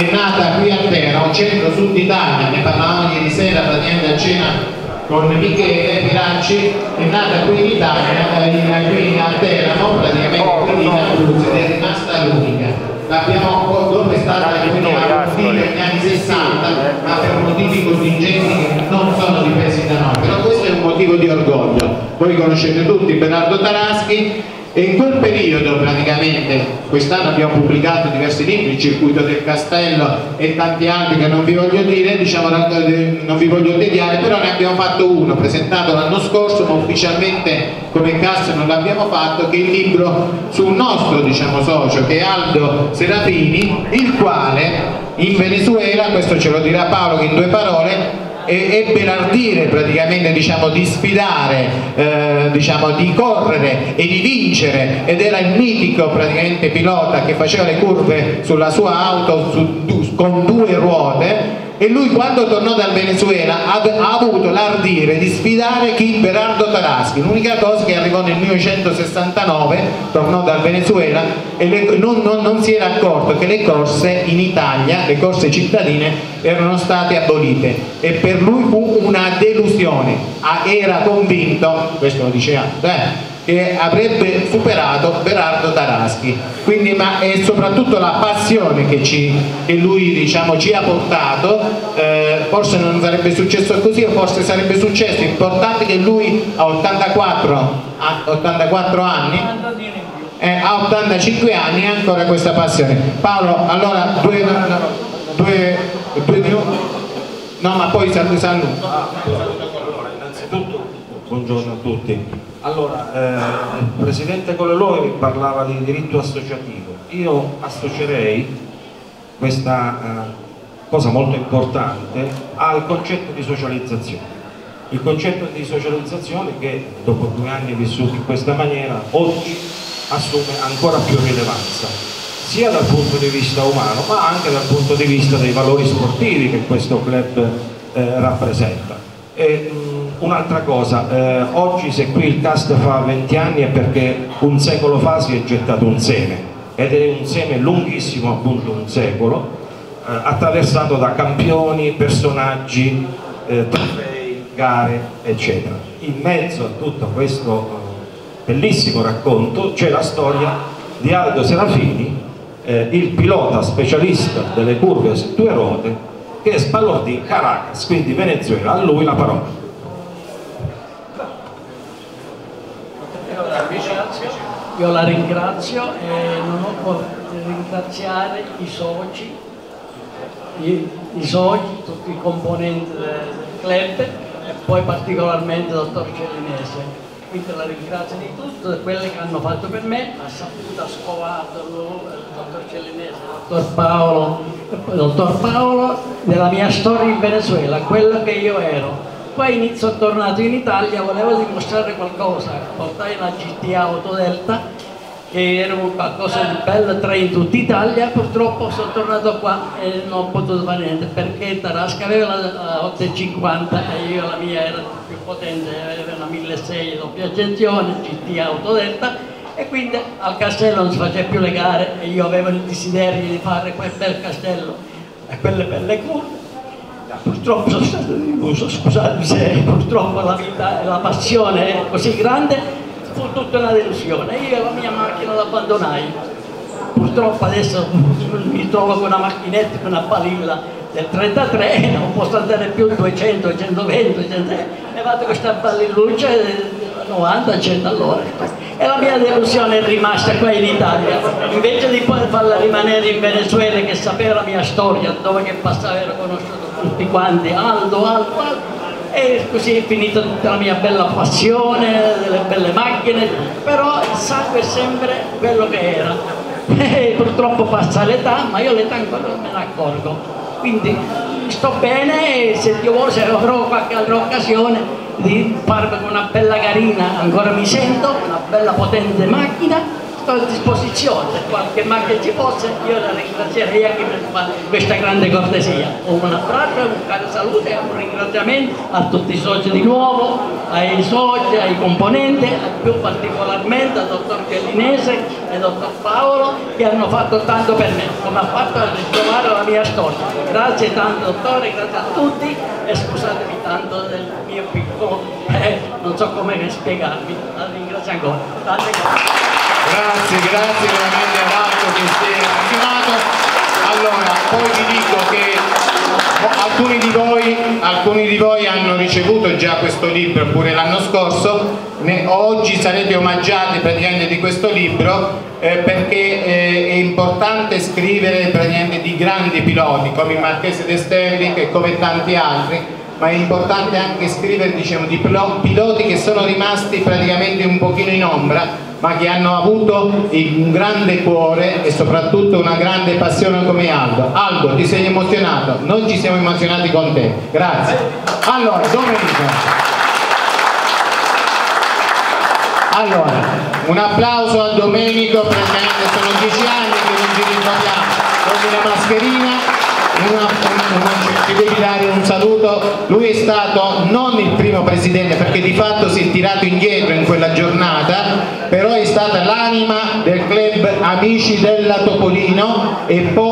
è nata qui a Terra, un centro sud Italia, ne parlavamo ieri sera praticamente a cena con Michele Piracci, è nata qui in Italia, in, qui a Teramo, praticamente qui in Abruzzo ed è rimasta l'unica. L'abbiamo dove è stata quindi negli anni 60, ma per motivi contingenti che non sono dipesi da noi. Però questo è un motivo di orgoglio. Voi conoscete tutti Bernardo Taraschi, e in quel periodo praticamente, quest'anno abbiamo pubblicato diversi libri, il circuito del castello e tanti altri che non vi voglio dire, diciamo, non vi voglio tediare, però ne abbiamo fatto uno, presentato l'anno scorso, ma ufficialmente come cassa non l'abbiamo fatto, che è il libro sul nostro diciamo, socio, che è Aldo Serafini, il quale in Venezuela, questo ce lo dirà Paolo in due parole, ebbe l'ardire praticamente diciamo, di sfidare, eh, diciamo, di correre e di vincere. Ed era il mitico praticamente pilota che faceva le curve sulla sua auto su, con due ruote e lui quando tornò dal Venezuela ha, avuto l'ardire di sfidare chi? Berardo Taraschi l'unica cosa che arrivò nel 1969 tornò dal Venezuela e le, non, non, non, si era accorto che le corse in Italia le corse cittadine erano state abolite e per lui fu una delusione era convinto questo lo diceva eh, che avrebbe superato Berardo Taraschi quindi ma è soprattutto la passione che, ci, che lui diciamo, ci ha portato eh, forse non sarebbe successo così o forse sarebbe successo importante che lui a 84, a 84 anni eh, a 85 anni ha ancora questa passione Paolo allora due, due, due minuti no ma poi saluto saluto allora innanzitutto buongiorno a tutti allora, eh, il Presidente Coleloi parlava di diritto associativo. Io associerei questa eh, cosa molto importante al concetto di socializzazione. Il concetto di socializzazione che dopo due anni vissuti in questa maniera oggi assume ancora più rilevanza sia dal punto di vista umano ma anche dal punto di vista dei valori sportivi che questo club eh, rappresenta. E, Un'altra cosa, eh, oggi se qui il cast fa 20 anni è perché un secolo fa si è gettato un seme ed è un seme lunghissimo, appunto un secolo, eh, attraversato da campioni, personaggi, eh, trofei, gare, eccetera. In mezzo a tutto questo eh, bellissimo racconto c'è la storia di Aldo Serafini, eh, il pilota specialista delle curve su due ruote che sbalordì Caracas, quindi Venezuela, a lui la parola. Io la ringrazio e non ho potuto ringraziare i soci, i, i soci, tutti i componenti del club e poi particolarmente il dottor Cellinese. Quindi la ringrazio di tutto, di quelle che hanno fatto per me, ha saputo scovato il dottor Cellinese, il dottor Paolo, il dottor Paolo della mia storia in Venezuela, quello che io ero poi inizio tornato in Italia, volevo dimostrare qualcosa, portai una GT Auto Delta che era qualcosa di bello tra in tutta Italia, purtroppo sono tornato qua e non ho potuto fare niente perché Tarasca aveva la, 850 e io la mia era più potente, aveva una 1600 doppia accensione, GT Auto Delta. E quindi al castello non si faceva più le gare e io avevo il desiderio di fare quel bel castello e quelle belle curve purtroppo sono stato deluso, scusate se purtroppo la vita la passione è così grande, fu tutta una delusione. Io la mia macchina l'abbandonai. Purtroppo adesso mi trovo con una macchinetta, con una balilla del 33 e non posso andare più 200, 120, 200, e vado con questa balilluccia 90, 100 all'ora. E la mia delusione è rimasta qua in Italia. Invece di farla rimanere in Venezuela che sapeva la mia storia, dove che passava ero conosciuto tutti quanti, Aldo, Aldo, Aldo. E così è finita tutta la mia bella passione, delle belle macchine, però il sangue è sempre quello che era. E purtroppo passa l'età, ma io l'età ancora non me ne accorgo. Quindi sto bene e se Dio vuole se avrò qualche altra occasione di farmi una bella carina, ancora mi sento, una bella potente macchina sto a disposizione, se qualche macchina ci fosse, io la ringrazierei anche per questa grande cortesia. Un abbraccio, un caro saluto e un ringraziamento a tutti i soci di nuovo, ai soci, ai componenti, più particolarmente al dottor Chiellinese e al dottor Paolo che hanno fatto tanto per me, come ha fatto a ritrovare la mia storia. Grazie tanto dottore, grazie a tutti e scusatemi tanto del mio piccolo, eh, non so come spiegarvi, la ringrazio ancora. Tante grazie. Grazie, grazie veramente ad Alto che si è attivato. Allora, poi vi dico che alcuni di, voi, alcuni di voi hanno ricevuto già questo libro pure l'anno scorso, oggi sarete omaggiati praticamente di questo libro eh, perché eh, è importante scrivere praticamente di grandi piloti come il Marchese d'Esterri e come tanti altri ma è importante anche scrivere diciamo, di piloti che sono rimasti praticamente un pochino in ombra ma che hanno avuto un grande cuore e soprattutto una grande passione come Aldo. Aldo, ti sei emozionato? Noi ci siamo emozionati con te. Grazie. Allora, Domenico. Allora, un applauso a Domenico, praticamente sono dieci anni che non ci ritroviamo con una mascherina una, una, ci devi dare un saluto, lui è stato non il primo presidente perché di fatto si è tirato indietro in quella giornata, però è stata l'anima del club Amici della Topolino e poi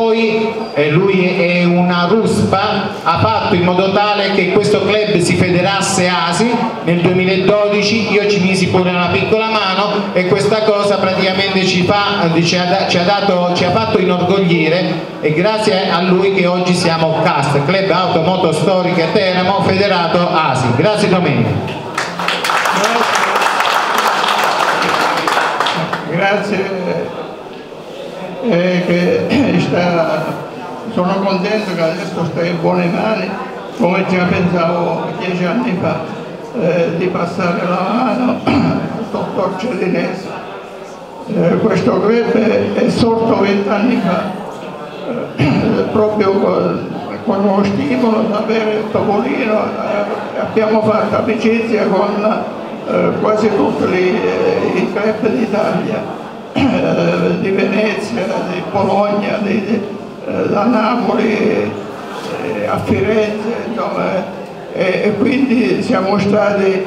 eh, lui è una ruspa, ha fatto in modo tale che questo club si federasse ASI nel 2012, io ci misi pure una piccola mano e questa cosa praticamente ci, fa, ci, ha, ci, ha, dato, ci ha fatto inorgoglire e grazie a lui che oggi siamo CAST, Club Auto Moto Storiche Teramo Federato ASI. Grazie Domenico. Grazie, sta, sono contento che adesso stai in buone mani, come già pensavo dieci anni fa, eh, di passare la mano al dottor Cellinese. Eh, questo club è sorto vent'anni fa proprio con lo stimolo di avere Topolino eh, abbiamo fatto amicizia con eh, quasi tutti eh, i club d'Italia, di Venezia, di Bologna, di, da Napoli a Firenze, insomma, e, e, quindi siamo stati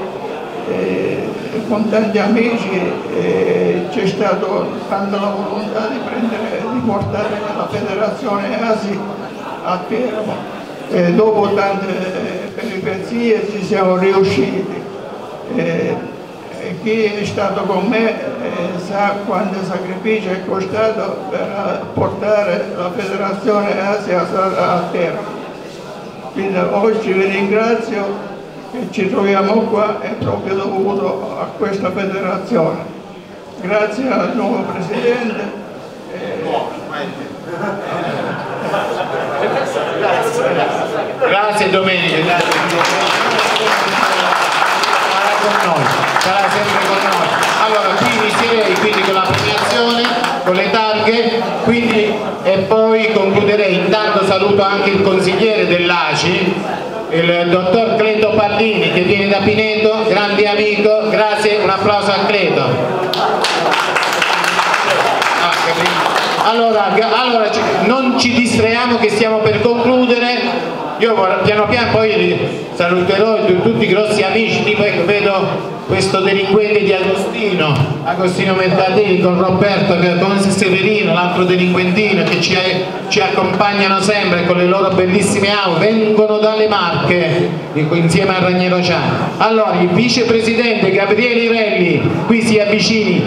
eh, con tanti amici eh, c'è stata tanta la volontà di, prendere, di portare la federazione ASI a Teramo e dopo tante peripezie ci siamo riusciti. Eh, chi è stato con me eh, sa quanto sacrificio è costato per portare la federazione Asia a Teramo. Quindi oggi vi ringrazio che ci troviamo qua è proprio dovuto a questa federazione. Grazie al nuovo Presidente. Grazie Domenico, grazie. Concluderei. Intanto saluto anche il consigliere dell'ACI il dottor Cleto Pallini che viene da Pineto, grande amico, grazie, un applauso a Cleto. Ah, allora, allora, non ci distraiamo che stiamo per concludere, io piano piano poi saluterò tutti i grossi amici, tipo ecco, vedo questo delinquente di Agostino, Agostino Mentadini con Roberto con Severino, l'altro delinquentino che ci, ci, accompagnano sempre con le loro bellissime auto, vengono dalle Marche insieme a Ragnero Ciano. Allora il vicepresidente Gabriele Irelli qui si avvicini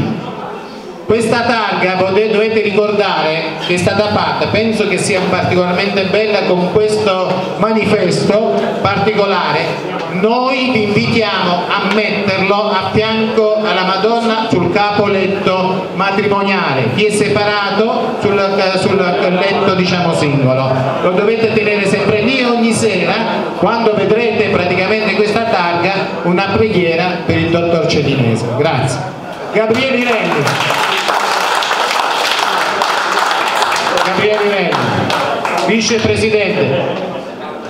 questa targa dovete ricordare che è stata fatta, penso che sia particolarmente bella con questo manifesto particolare. Noi vi invitiamo a metterlo a fianco alla Madonna sul capoletto matrimoniale, chi è separato sul, sul letto diciamo singolo. Lo dovete tenere sempre lì ogni sera, quando vedrete praticamente questa targa, una preghiera per il dottor Celinese. Grazie. Gabriele Renzi. Gabriele Venni, vicepresidente,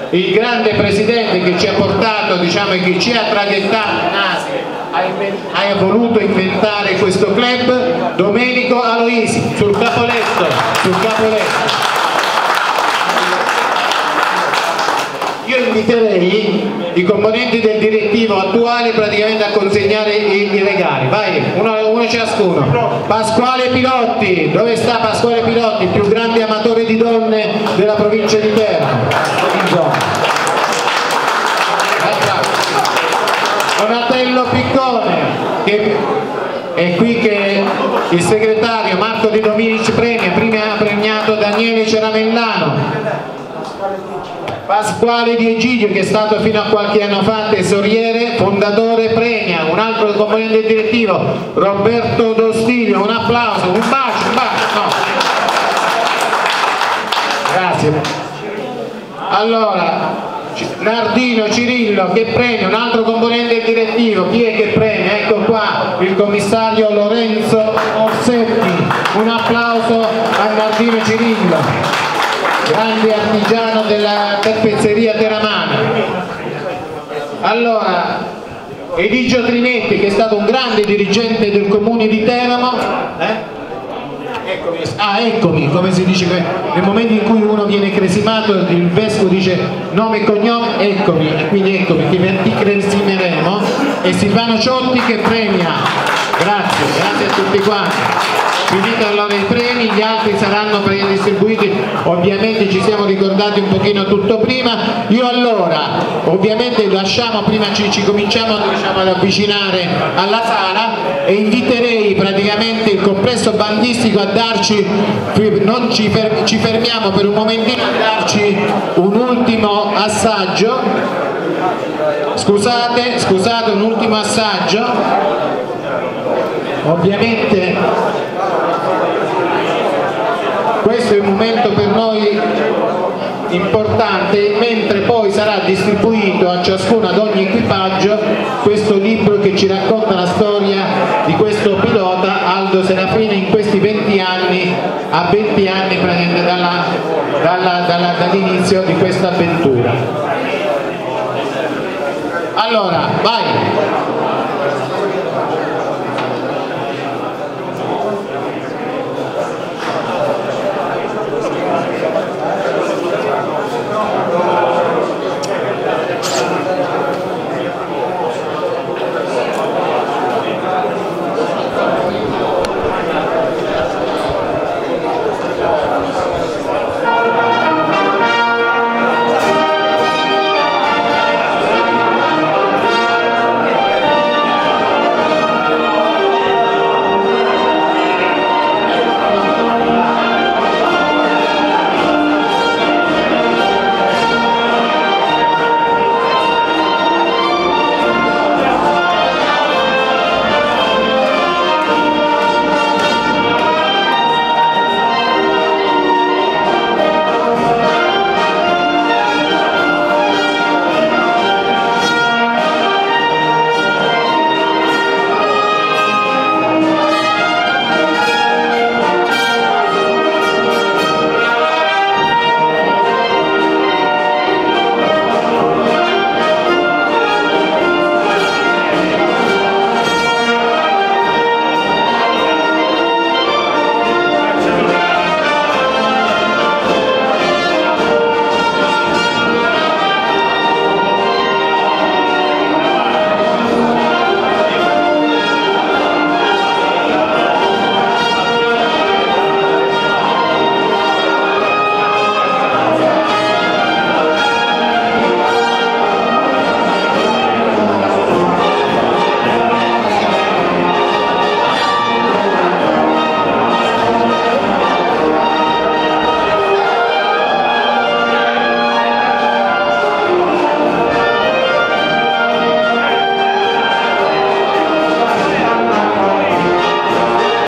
il grande presidente che ci ha portato, diciamo, che ci ha traghettato hai voluto inventare questo club Domenico Aloisi sul capoletto sul capoletto io inviterei i componenti del direttivo attuale praticamente a consegnare i, i regali. Vai, uno, uno, ciascuno. Pasquale Pilotti, dove sta Pasquale Pilotti? Il più grande amatore di donne della provincia di Teramo. Donatello Piccone che è qui che il segretario Marco Di Dominici premia, prima ha premiato Daniele Ceramellano Pasquale Di Egidio che è stato fino a qualche anno fa tesoriere, fondatore premia, un altro componente direttivo Roberto Dostiglio, un applauso, un bacio, un bacio, no. Grazie. Allora, Nardino Cirillo che premia, un altro componente direttivo, chi è che premia? Ecco qua il commissario Lorenzo Orsetti, un applauso a Nardino Cirillo, grande artigiano della terpezzeria teramana. Allora, Edigio Trinetti che è stato un grande dirigente del comune di Teramo, eh? Eccomi, ah eccomi, come si dice, nel momento in cui uno viene cresimato il vescovo dice nome e cognome, eccomi, quindi eccomi, ti cresimeremo, e Silvano Ciotti che premia, grazie, grazie a tutti quanti. Finito allora i premi, gli altri saranno distribuiti, ovviamente ci siamo ricordati un pochino tutto prima, io allora ovviamente lasciamo, prima ci, ci cominciamo diciamo, ad avvicinare alla sala e inviterei praticamente il complesso bandistico a darci, non ci, fer, ci fermiamo per un momentino a darci un ultimo assaggio, scusate, scusate un ultimo assaggio, ovviamente questo è un momento per noi importante mentre poi sarà distribuito a ciascuno ad ogni equipaggio questo libro che ci racconta la storia di questo pilota Aldo Serafini in questi 20 anni a 20 anni dall'inizio dall di questa avventura. Allora vai